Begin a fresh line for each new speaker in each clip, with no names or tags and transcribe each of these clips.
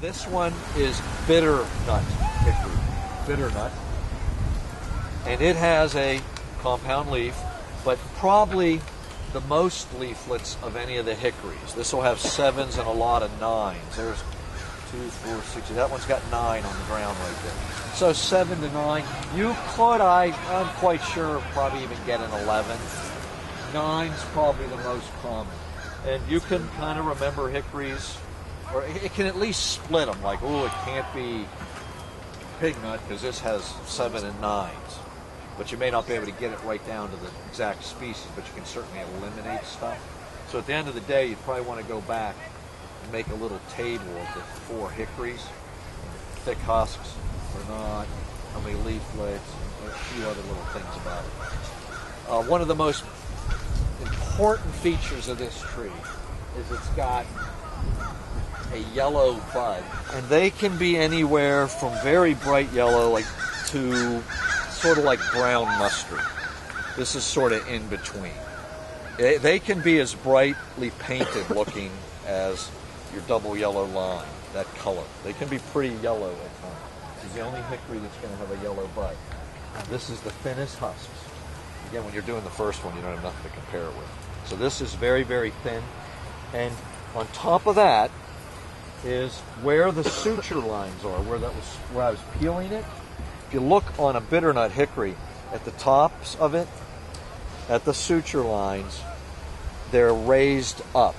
This one is bitter nut hickory, bitter nut, and it has a compound leaf, but probably the most leaflets of any of the hickories. This will have sevens and a lot of nines. There's two, four, six. That one's got nine on the ground right there. So seven to nine. You could, I, I'm quite sure, probably even get an 11. Nine's probably the most common. And you can kind of remember hickories, or it can at least split them. Like, oh, it can't be pig nut because this has seven and nines. But you may not be able to get it right down to the exact species, but you can certainly eliminate stuff. So at the end of the day, you probably want to go back and make a little table of the four hickories, thick husks or not, how many leaflets, and a few other little things about it. Uh, one of the most important features of this tree is it's got a yellow bud, and they can be anywhere from very bright yellow, like to sort of like brown mustard. This is sort of in between. They- can be as brightly painted looking as your double yellow line, that color. They can be pretty yellow at times. Is the only hickory that's going to have a yellow bud. This is the thinnest husks. Again, when you're doing the first one, you don't have nothing to compare it with. So this is very, very thin. And on top of that is where the suture lines are, where that was where I was peeling it. If you look on a bitternut hickory, at the tops of it, at the suture lines, they're raised up.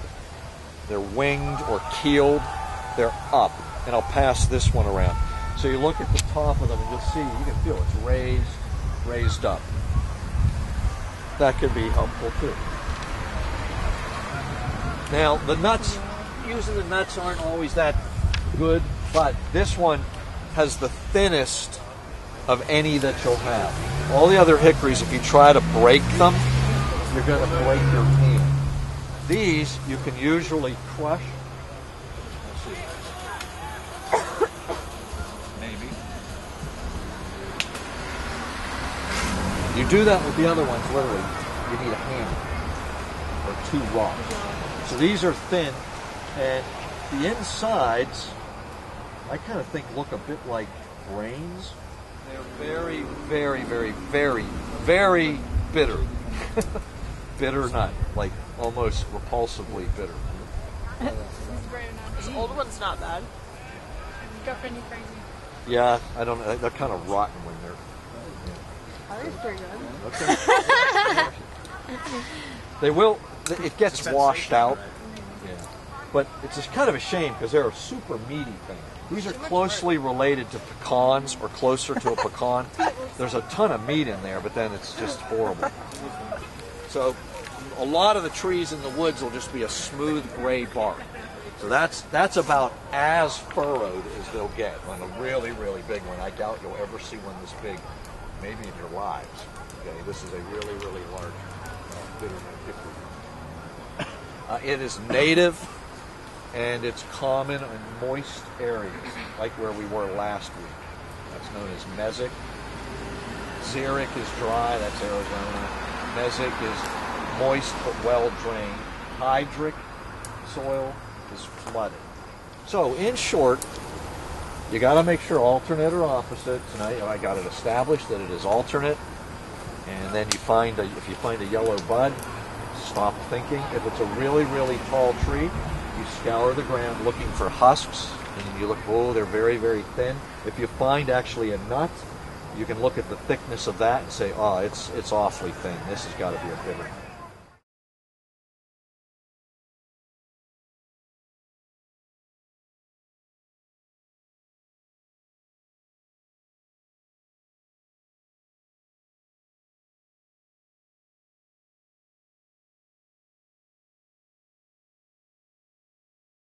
They're winged or keeled. They're up. And I'll pass this one around. So you look at the top of them and you'll see, you can feel it's raised, raised up. That could be helpful too. Now, the nuts, using the nuts aren't always that good, but this one has the thinnest of any that you'll have. All the other hickories, if you try to break them, you're going to break your hand. These you can usually crush. Maybe. You do that with the other ones, literally. You need a hammer or two rocks. So these are thin, and the insides, I kind of think look a bit like brains. They're very, very, very, very, very bitter. bitter nut, like almost repulsively bitter.
This old one's not bad.
Girlfriend, crazy.
Yeah, I don't know. They're kind of rotten when they're.
I think it's pretty good.
Okay. they will. It gets washed out. Yeah. But it's just kind of a shame because they're a super meaty thing. These are closely related to pecans or closer to a pecan. There's a ton of meat in there, but then it's just horrible. So a lot of the trees in the woods will just be a smooth gray bark. So that's that's about as furrowed as they'll get on a really, really big one. I doubt you'll ever see one this big, maybe in your lives. Okay, this is a really, really large uh, bitternut hickory. Uh, it is native and it's common in moist areas, like where we were last week. That's known as mesic. Xeric is dry, that's Arizona. Mesic is moist but well drained. Hydric soil is flooded. So, in short, you got to make sure alternate or opposite. Tonight, I got it established that it is alternate, and then you find a, if you find a yellow bud, stop thinking. If it's a really, really tall tree, you scour the ground looking for husks, and you look, oh, they're very, very thin. If you find actually a nut, you can look at the thickness of that and say, oh, it's it's awfully thin. This has got to be a bitter.